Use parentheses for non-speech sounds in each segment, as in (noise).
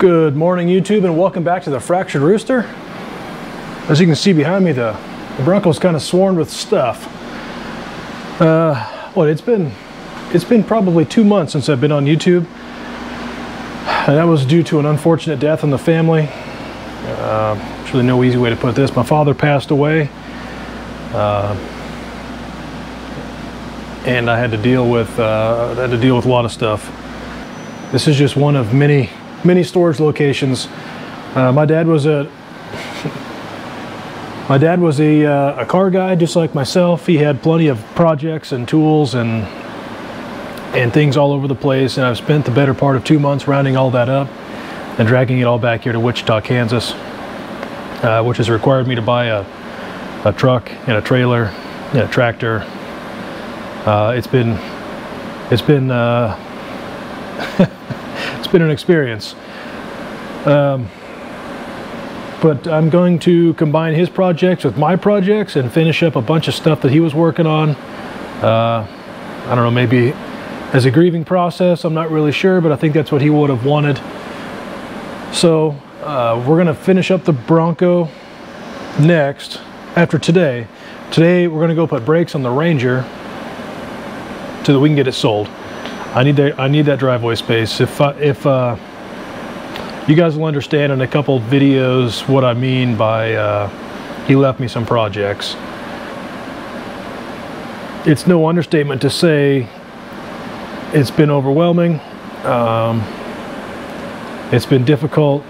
Good morning YouTube and welcome back to the Fractured Rooster. As you can see behind me, the, the Bronco's kind of swarmed with stuff. Uh, what, it's been, it's been probably two months since I've been on YouTube. And that was due to an unfortunate death in the family. Uh, there's really no easy way to put this. My father passed away. Uh, and I had to deal with, uh, had to deal with a lot of stuff. This is just one of many many storage locations. Uh, my dad was a (laughs) my dad was a, uh, a car guy just like myself. He had plenty of projects and tools and and things all over the place. And I've spent the better part of two months rounding all that up and dragging it all back here to Wichita, Kansas, uh, which has required me to buy a, a truck and a trailer and a tractor. Uh, it's been it's been uh, (laughs) it's been an experience. Um, but I'm going to combine his projects with my projects and finish up a bunch of stuff that he was working on. Uh, I don't know, maybe as a grieving process, I'm not really sure, but I think that's what he would have wanted. So uh, we're gonna finish up the Bronco next, after today. Today we're gonna go put brakes on the Ranger so that we can get it sold. I need that I need that driveway space. If uh, if uh, you guys will understand in a couple videos what I mean by uh, he left me some projects. It's no understatement to say it's been overwhelming. Um, it's been difficult,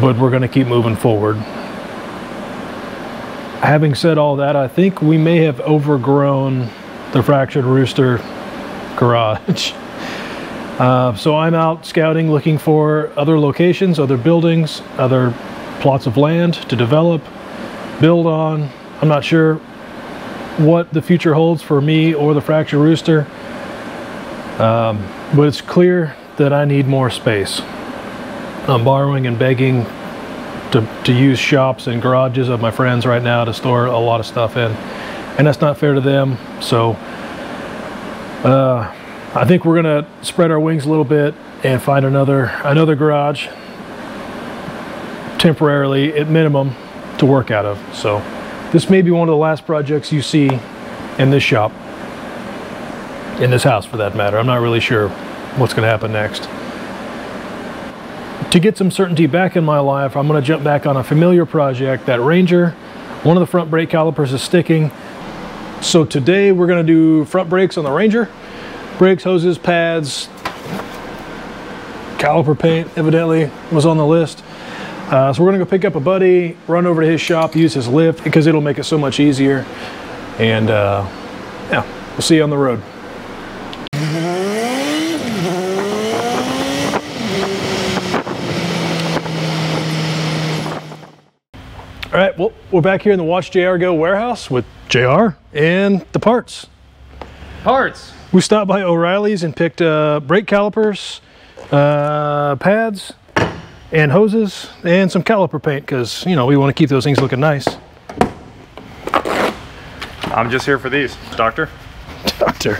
but we're going to keep moving forward. Having said all that, I think we may have overgrown the fractured rooster garage. (laughs) Uh, so I'm out scouting, looking for other locations, other buildings, other plots of land to develop, build on. I'm not sure what the future holds for me or the Fractured Rooster, um, but it's clear that I need more space. I'm borrowing and begging to, to use shops and garages of my friends right now to store a lot of stuff in, and that's not fair to them. So uh, I think we're gonna spread our wings a little bit and find another another garage temporarily at minimum to work out of. So this may be one of the last projects you see in this shop, in this house for that matter. I'm not really sure what's gonna happen next. To get some certainty back in my life, I'm gonna jump back on a familiar project, that Ranger. One of the front brake calipers is sticking. So today we're gonna do front brakes on the Ranger. Brakes, hoses, pads, caliper paint evidently was on the list. Uh, so we're gonna go pick up a buddy, run over to his shop, use his lift because it'll make it so much easier. And uh, yeah, we'll see you on the road. All right, well, we're back here in the Watch JR Go warehouse with JR and the parts. Parts. We stopped by O'Reilly's and picked uh, brake calipers, uh, pads, and hoses, and some caliper paint because, you know, we want to keep those things looking nice. I'm just here for these, Doctor. Doctor.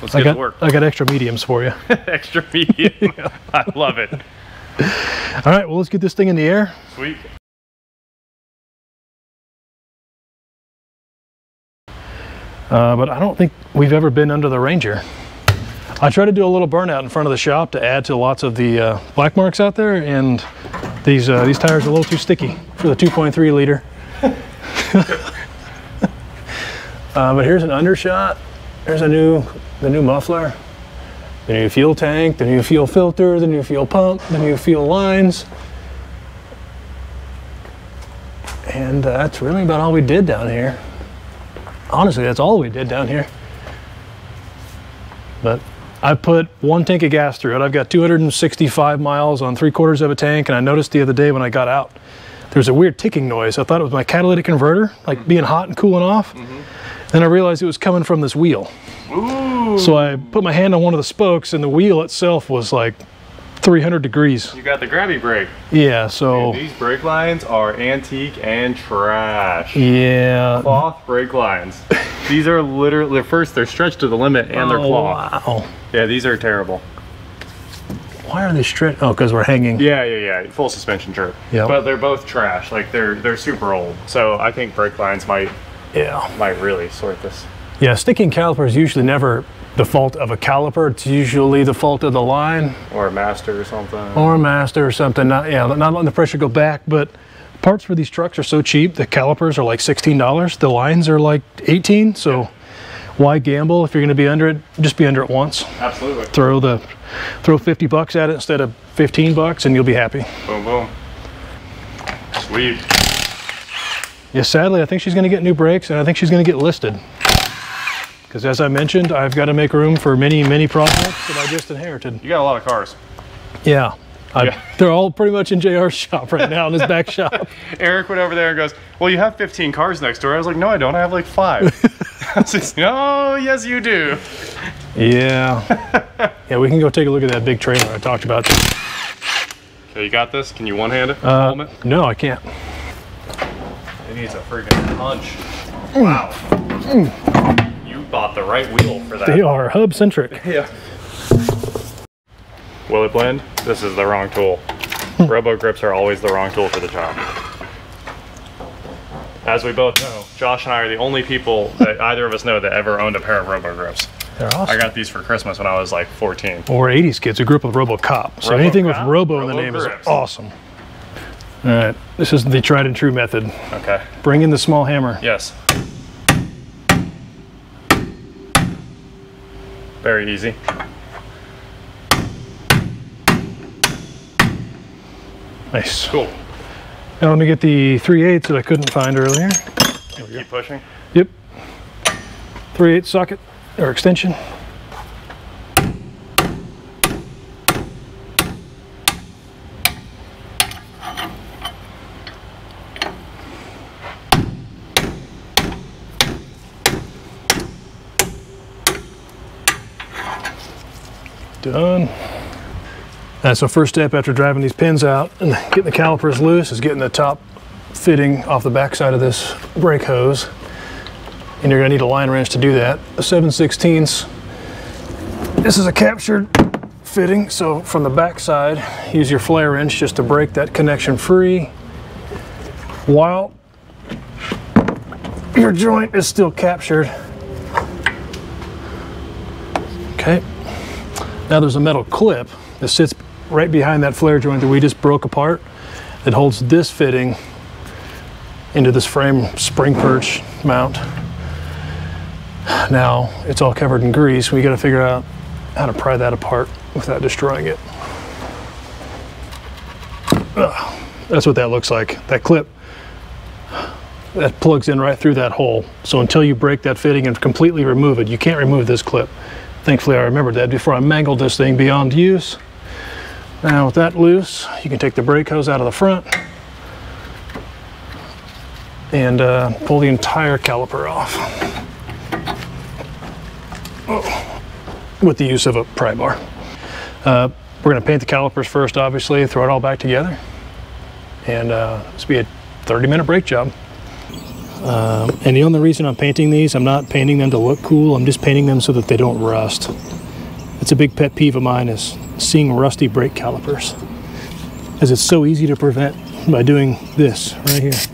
Let's I get got, to work. I got extra mediums for you. (laughs) Extra medium. (laughs) I love it. All right, well, let's get this thing in the air. Sweet. Uh, but I don't think we've ever been under the Ranger. I tried to do a little burnout in front of the shop to add to lots of the uh, black marks out there, and these uh, these tires are a little too sticky for the 2.3 liter. (laughs) Uh, but here's an undershot. There's a new the new muffler, the new fuel tank, the new fuel filter, the new fuel pump, the new fuel lines. And that's really about all we did down here honestly, that's all we did down here. But I put one tank of gas through it. I've got 265 miles on three quarters of a tank, and I noticed the other day when I got out, there was a weird ticking noise. I thought it was my catalytic converter, like being hot and cooling off. Mm -hmm. Then I realized it was coming from this wheel. Ooh. So I put my hand on one of the spokes, and the wheel itself was like 300 degrees. You got the grabby brake. Yeah, so These brake lines are antique and trash. yeah. Cloth brake lines. (laughs) These are literally, first they're stretched to the limit and they're Oh, cloth. wow. Yeah, these are terrible. Why are they stretched? Oh, because we're hanging. Yeah, yeah, yeah. Full suspension chirp. Yep. But they're both trash. Like they're they're super old. So I think brake lines might Yeah. might really sort this. Yeah, sticking calipers usually never the fault of a caliper. It's usually the fault of the line Or a master or something. or a master or something. Not yeah, not letting the pressure go back. But parts for these trucks are so cheap. The calipers are like sixteen dollars. The lines are like eighteen. So why gamble if you're going to be under it? Just be under it once. Absolutely. Throw the throw fifty bucks at it instead of fifteen bucks, and you'll be happy. Boom boom. Sweet. Yeah, sadly, I think she's going to get new brakes, and I think she's going to get listed. Because as I mentioned, I've got to make room for many, many projects that I just inherited. You got a lot of cars. Yeah. I, Yeah. (laughs) They're all pretty much in JR's shop right now in his back shop. (laughs) Eric went over there and goes, Well, you have 15 cars next door. I was like, No, I don't. I have like five. (laughs) I was like, oh, yes, you do. Yeah. yeah, we can go take a look at that big trailer I talked about. Okay, you got this? Can you one hand it? Uh, no, I can't. It needs a freaking punch. Wow. You bought the right wheel for that. They are hub centric. (laughs) Yeah. Will it blend? This is the wrong tool. Hmm. Robo grips are always the wrong tool for the job. As we both know, Josh and I are the only people that (laughs) either of us know that ever owned a pair of Robo grips. They're awesome. I got these for Christmas when I was like 14. Or 80s kids who grew up with RoboCop. So Robo anything with Cop, Robo in the name grips. is awesome. All right, this is the tried and true method. Okay. Bring in the small hammer. Yes. Very easy. Nice. Cool. Now let me get the 3 8 that I couldn't find earlier. Keep pushing. Yep. 3 8 socket or extension. Done. And so first step after driving these pins out and getting the calipers loose is getting the top fitting off the backside of this brake hose. And you're gonna need a line wrench to do that. A 7 16 This is a captured fitting, so from the backside, use your flare wrench just to break that connection free while your joint is still captured. Okay. Now there's a metal clip that sits right behind that flare joint that we just broke apart that holds this fitting into this frame spring perch mount. Now it's all covered in grease. We got to figure out how to pry that apart without destroying it. Ugh, that's what that looks like. That clip that plugs in right through that hole. So until you break that fitting and completely remove it, you can't remove this clip. Thankfully, I remembered that before I mangled this thing beyond use. Now with that loose, you can take the brake hose out of the front and uh, pull the entire caliper off with the use of a pry bar. Uh, we're going to paint the calipers first, obviously, throw it all back together, and uh, this will be a 30 minute brake job. Um, and the only reason I'm painting these, I'm not painting them to look cool, I'm just painting them so that they don't rust. It's a big pet peeve of mine is seeing rusty brake calipers, as it's so easy to prevent by doing this right here.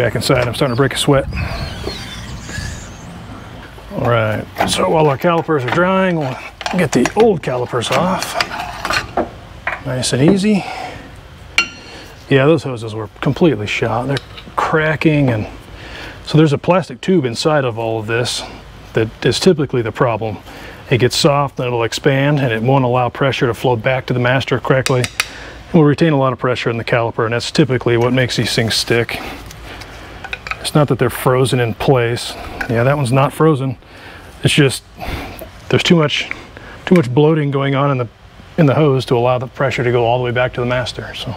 Back inside. I'm starting to break a sweat. All right, so while our calipers are drying, we'll get the old calipers off. Nice and easy. Yeah, those hoses were completely shot. They're cracking and so there's a plastic tube inside of all of this that is typically the problem. It gets soft and it'll expand and it won't allow pressure to flow back to the master correctly. It will retain a lot of pressure in the caliper and that's typically what makes these things stick. It's not that they're frozen in place. Yeah, that one's not frozen. it's just there's too much too much bloating going on in the in the hose to allow the pressure to go all the way back to the master. So,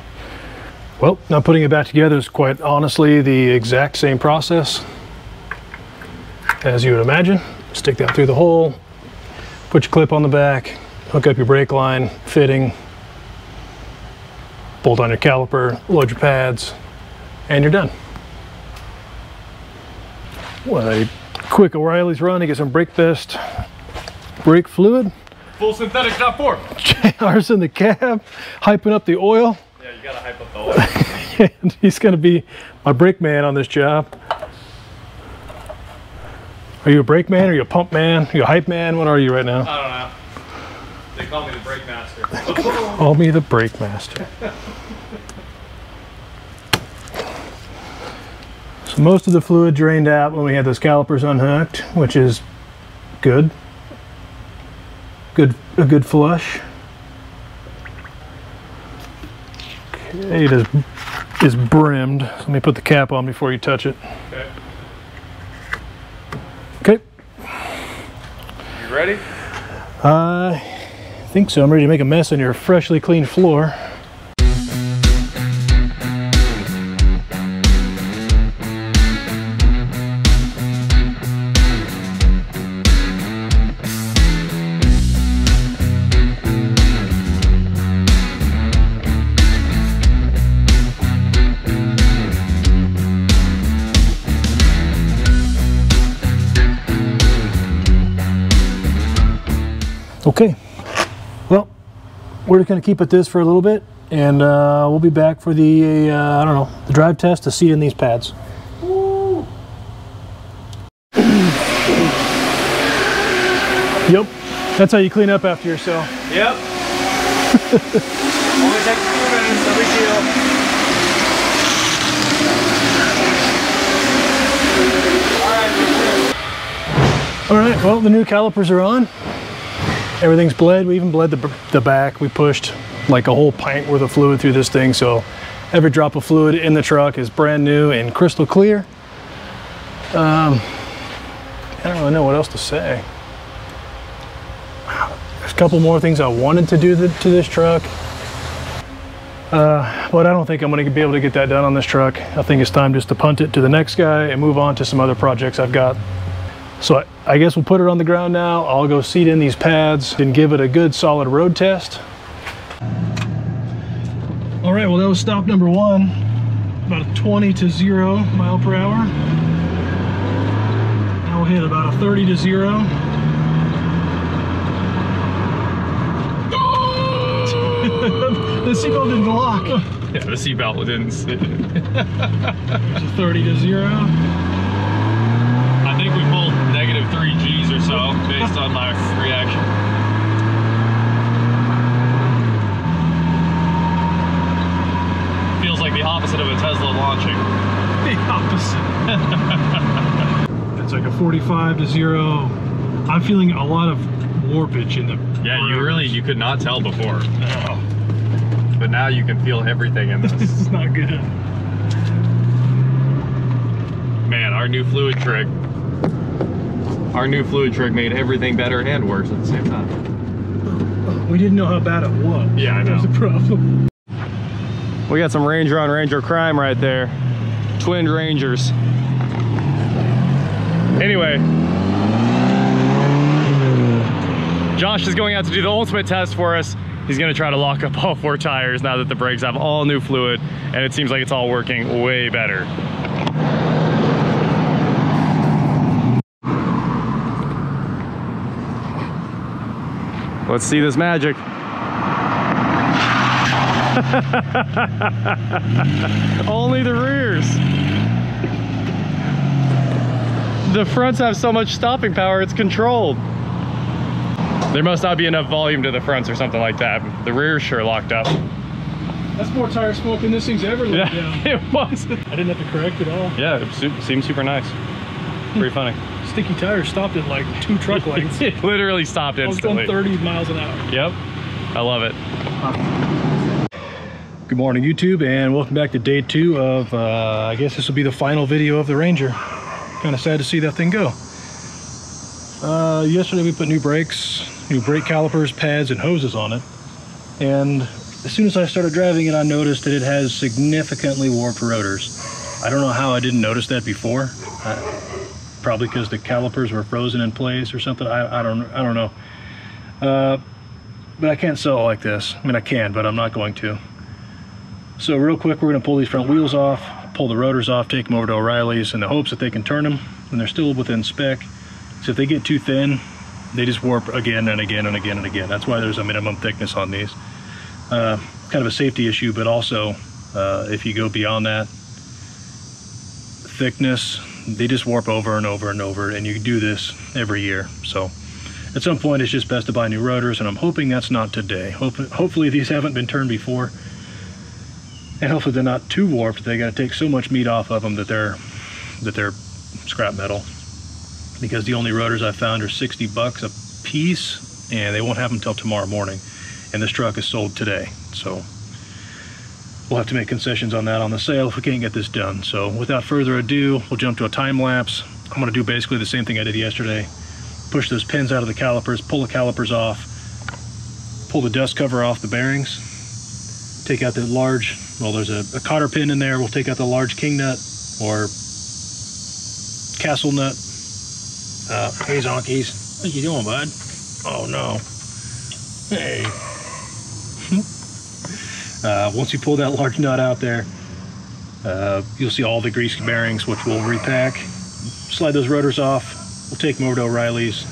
well, now putting it back together is quite honestly the exact same process as you would imagine. Stick that through the hole, put your clip on the back, hook up your brake line, fitting, bolt on your caliper, load your pads, and you're done. What a quick O'Reilly's run to get some BrakeBest brake fluid. Full synthetic DOT four. (laughs) JR's in the cab, hyping up the oil. Yeah, you gotta hype up the oil. (laughs) and he's gonna be my brake man on this job. Are you a brake man? Are you a pump man? Are you a hype man? What are you right now? I don't know. They call me the brake master. Call me the brake master. (laughs) so most of the fluid drained out when we had those calipers unhooked, which is good. Good, a good flush. Okay, it is, is brimmed. Let me put the cap on before you touch it. okay. Okay. You ready? I think so. I'm ready to make a mess on your freshly cleaned floor. Okay. Well, we're just going to keep at this for a little bit, and uh, we'll be back for the, uh, I don't know, the drive test to seat in these pads. Yep. That's how you clean up after yourself. Yep. (laughs) Only takes a few minutes, no big deal. All right, well, the new calipers are on. Everything's bled. We even bled the, the back. We pushed like a whole pint worth of fluid through this thing. So every drop of fluid in the truck is brand new and crystal clear. Um, I don't really know what else to say. There's a couple more things I wanted to do to this truck. Uh, but I don't think I'm going to be able to get that done on this truck. I think it's time just to punt it to the next guy and move on to some other projects I've got. So I, guess we'll put it on the ground now. I'll go seat in these pads and give it a good solid road test. All right, well that was stop number one. About a 20 to zero mile per hour. Now we'll hit about a 30 to zero. (laughs) the seatbelt didn't lock. Yeah, the seatbelt didn't sit. It's (laughs) a 30 to zero. I think we pulled negative three G's or so based on my reaction. Feels like the opposite of a Tesla launching. The opposite. (laughs) it's like a 45 to zero. I'm feeling a lot of warpage in the. Yeah, you really you could not tell before, No, but now you can feel everything in this (laughs) this. is not good. Man, our new fluid trick. Our new fluid trick made everything better and worse at the same time. We didn't know how bad it was. Yeah, I That was know. the problem. We got some Ranger on Ranger crime right there. Twin Rangers. Anyway, Josh is going out to do the ultimate test for us. He's gonna try to lock up all four tires now that the brakes have all new fluid and it seems like it's all working way better. Let's see this magic. (laughs) Only the rears. The fronts have so much stopping power, it's controlled. There must not be enough volume to the fronts or something like that. The rears sure locked up. That's more tire smoke than this thing's ever let Yeah, (laughs) down. it was. I didn't have to correct it all. Yeah, it seems super nice. Pretty funny. Sticky tires stopped at like two truck lengths. it (laughs) literally stopped I was going instantly. 30 miles an hour. Yep, I love it. Good morning, YouTube, and welcome back to day two of, uh, I guess this will be the final video of the Ranger. Kind of sad to see that thing go. Uh, yesterday we put new brakes, new brake calipers, pads, and hoses on it. And as soon as I started driving it, I noticed that it has significantly warped rotors. I don't know how I didn't notice that before. Uh, probably because the calipers were frozen in place or something. I, I don't I don't know. Uh, but I can't sell it like this. I mean, I can, but I'm not going to. So real quick, we're gonna pull these front wheels off, pull the rotors off, take them over to O'Reilly's in the hopes that they can turn them and they're still within spec. So if they get too thin, they just warp again and again and again and again. That's why there's a minimum thickness on these. Uh, kind of a safety issue, but also uh, if you go beyond that thickness, they just warp over and over and over and you do this every year. So at some point it's just best to buy new rotors and I'm hoping that's not today. Hope, hopefully these haven't been turned before and hopefully they're not too warped. They got to take so much meat off of them that they're that they're scrap metal because the only rotors I found are 60 bucks a piece and they won't have them until tomorrow morning. And this truck is sold today. So we'll have to make concessions on that on the sale if we can't get this done. So without further ado, we'll jump to a time lapse. I'm gonna do basically the same thing I did yesterday. Push those pins out of the calipers, pull the calipers off, pull the dust cover off the bearings, take out the large, well there's a, a cotter pin in there, we'll take out the large king nut or castle nut. Uh, hey zonkies, what you doing bud? Oh no. Hey. Uh, once you pull that large nut out there, uh, you'll see all the grease bearings, which we'll repack. Slide those rotors off. We'll take them over to O'Reilly's.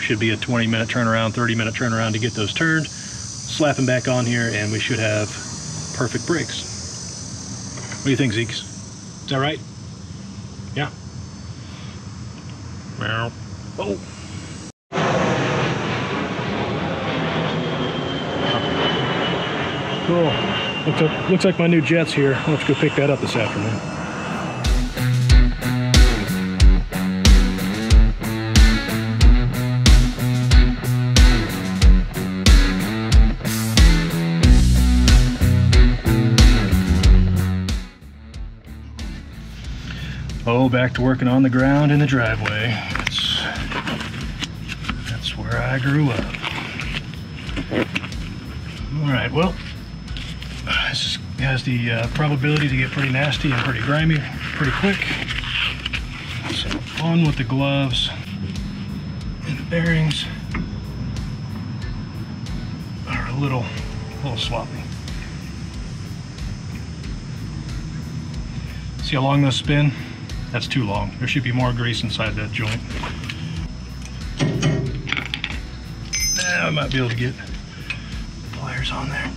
Should be a 20 minute turnaround, 30 minute turnaround to get those turned. Slap them back on here and we should have perfect brakes. What do you think, Zeke? Is that right? Yeah. Meow. Oh. Cool. Looks like, looks like my new jet's here. To go pick that up this afternoon. Oh, back to working on the ground in the driveway. That's, that's where I grew up. All right, well, this has the uh, probability to get pretty nasty and pretty grimy pretty quick. So on with the gloves and the bearings are a little, a little sloppy. See how long those spin? That's too long. There should be more grease inside that joint. I might be able to get pliers on there.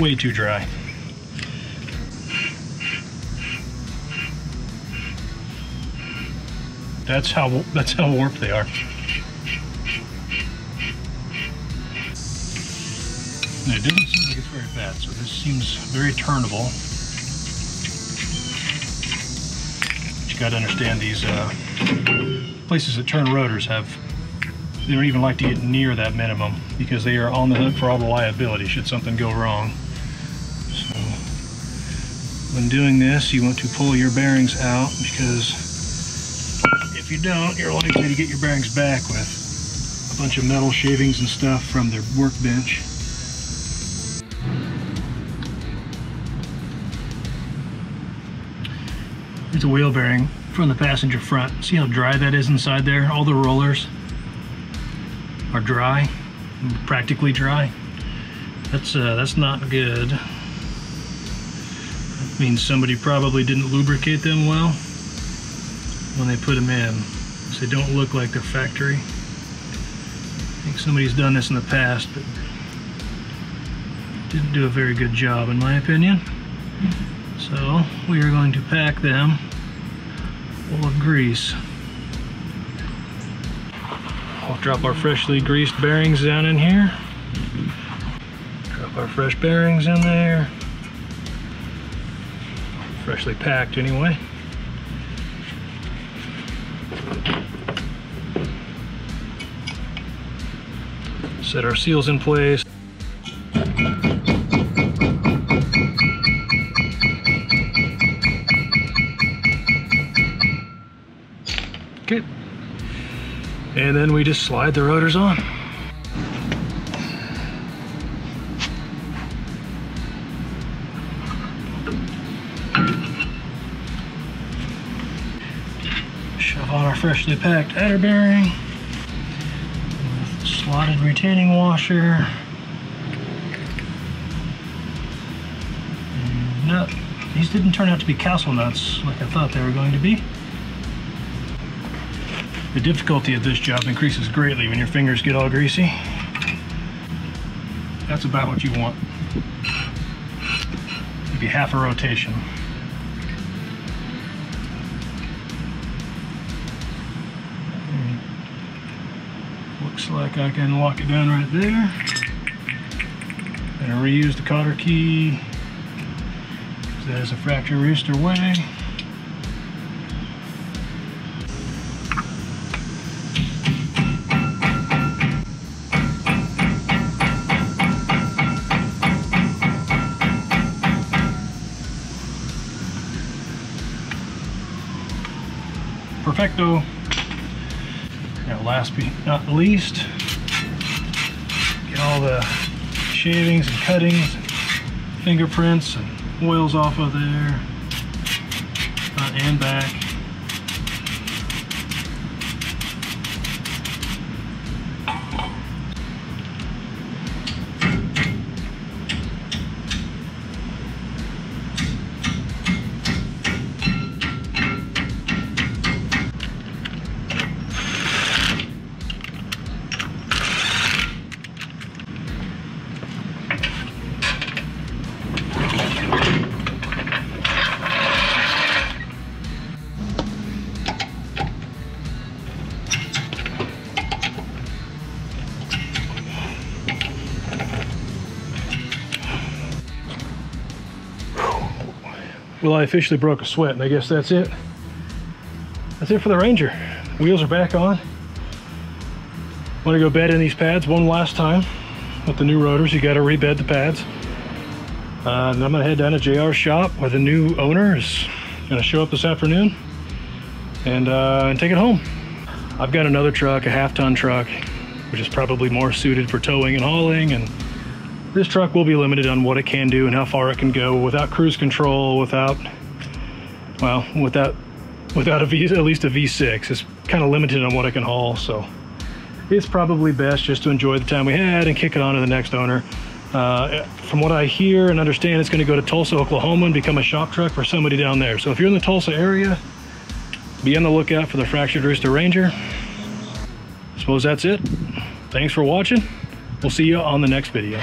Way too dry. That's how that's how warped they are. It doesn't seem like it's very bad, so this seems very turnable. But you got to understand these uh, places that turn rotors have they don't even like to get near that minimum because they are on the hook for all the liability should something go wrong. So when doing this, you want to pull your bearings out because if you don't, you're likely to get your bearings back with a bunch of metal shavings and stuff from their workbench. Here's a wheel bearing from the passenger front. See how dry that is inside there? All the rollers are dry, practically dry. That's uh, that's not good. That means somebody probably didn't lubricate them well when they put them in. So they don't look like they're factory. I think somebody's done this in the past, but didn't do a very good job in my opinion. So we are going to pack them full of grease. We'll drop our freshly greased bearings down in here. Drop our fresh bearings in there. Freshly packed anyway. Set our seals in place. We just slide the rotors on. Shove on our freshly packed outer bearing. Slotted retaining washer. No, these didn't turn out to be castle nuts like I thought they were going to be. The difficulty of this job increases greatly when your fingers get all greasy. That's about what you want. Maybe half a rotation. Hmm. Looks like I can lock it down right there. And reuse the cotter key. There's a Fractured Rooster way. Perfecto. Now last but not least, get all the shavings and cuttings, fingerprints and oils off of there, front and back. I officially broke a sweat, and I guess that's it. That's it for the Ranger. Wheels are back on. Want to go bed in these pads one last time with the new rotors. You got to rebed the pads. Uh, and I'm gonna head down to JR's shop where the new owner is gonna show up this afternoon and, uh, and take it home. I've got another truck, a half ton truck, which is probably more suited for towing and hauling. And this truck will be limited on what it can do and how far it can go without cruise control, without, well, without, without a V, at least a V6. It's kind of limited on what it can haul. So it's probably best just to enjoy the time we had and kick it on to the next owner. Uh, from what I hear and understand, it's going to go to Tulsa, Oklahoma and become a shop truck for somebody down there. So if you're in the Tulsa area, be on the lookout for the Fractured Rooster Ranger. I suppose that's it. Thanks for watching. We'll see you on the next video.